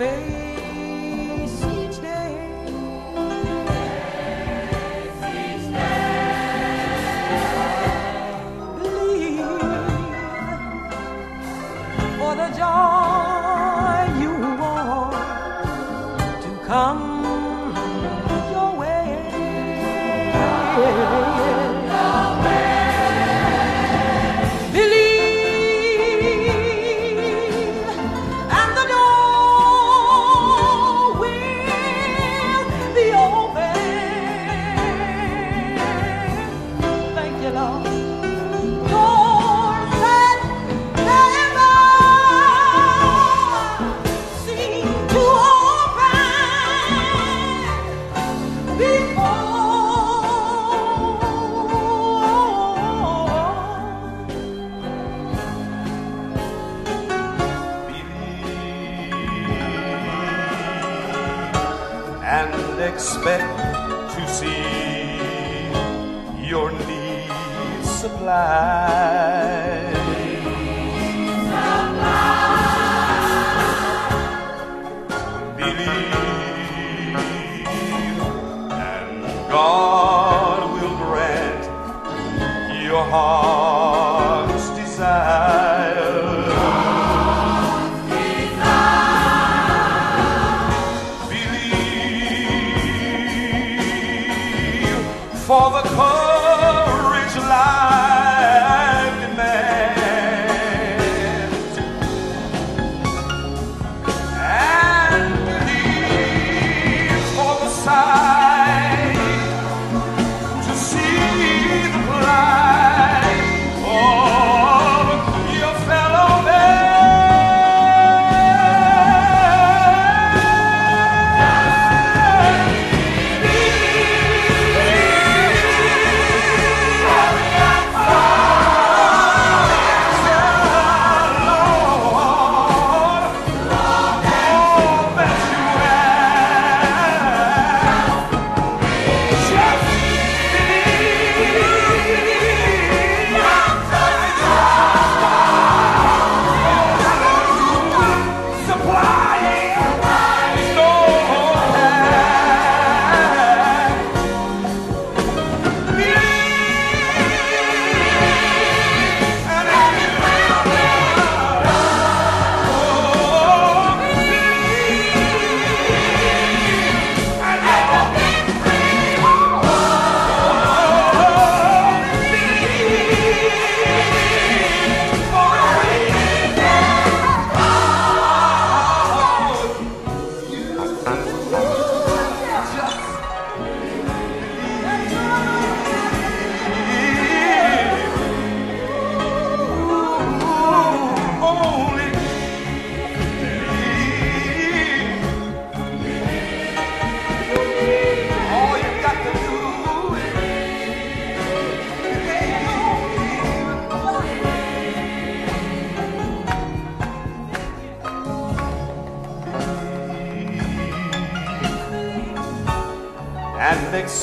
face expect to see your needs supplied. Believe, and God will grant your heart's courage life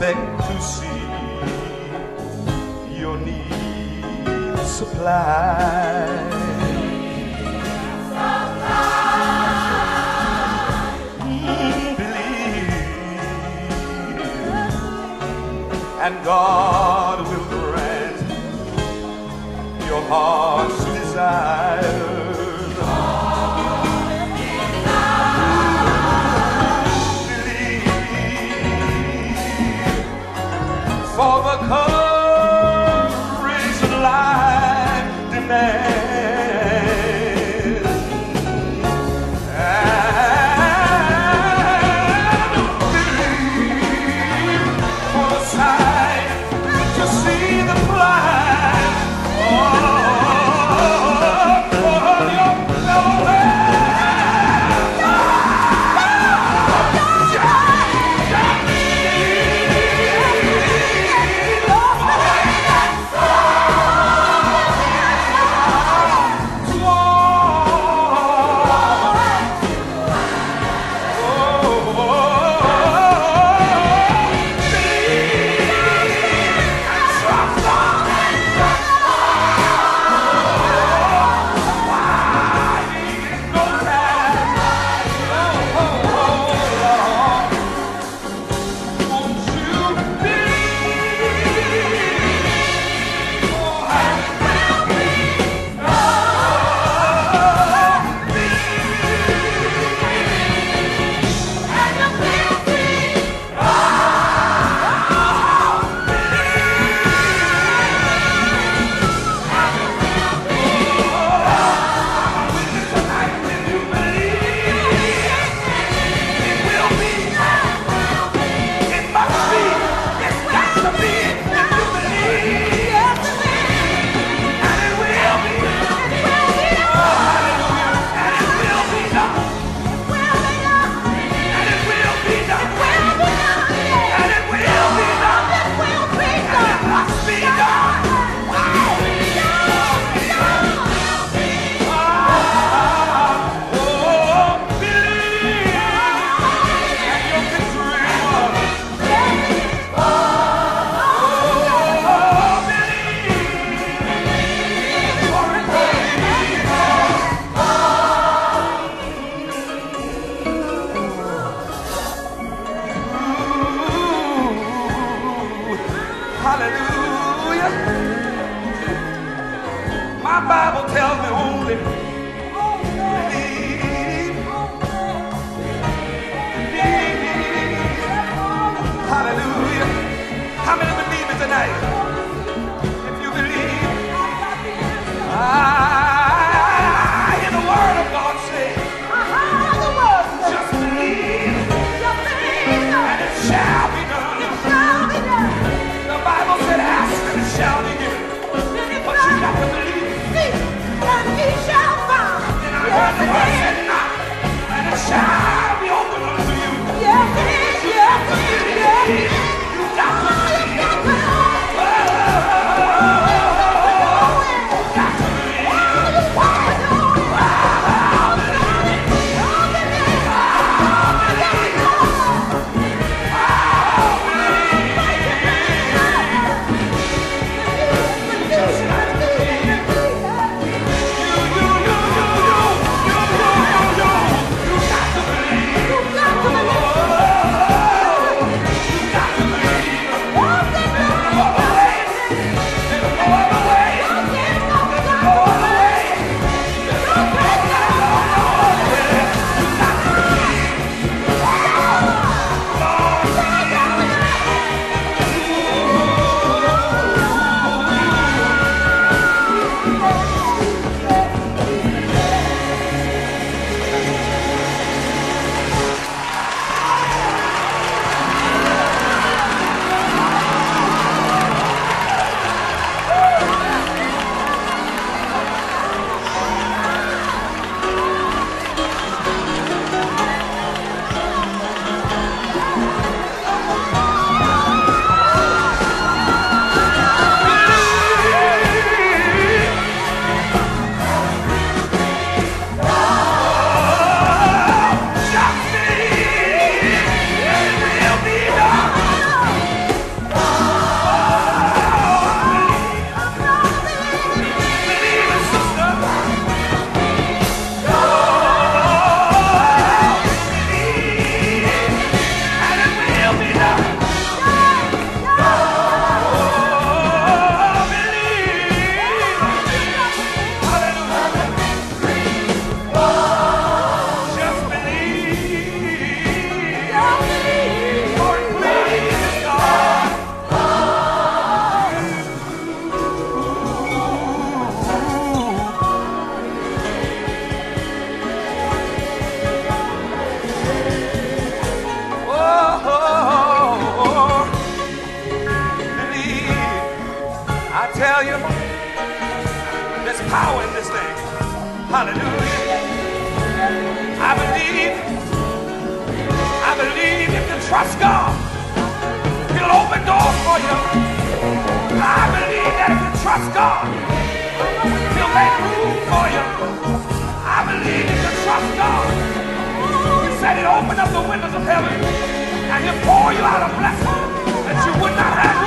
expect to see your needs supplied. Believe, and God will grant your heart's desire. My Bible tells me only believe. Believe. Hallelujah. How many believe tonight? If you believe, I Hallelujah. I believe. I believe you trust God, He'll open doors for you. I believe that if you trust God, He'll make room for you. I believe you trust God, He said He'll open up the windows of heaven and He'll pour you out a blessing.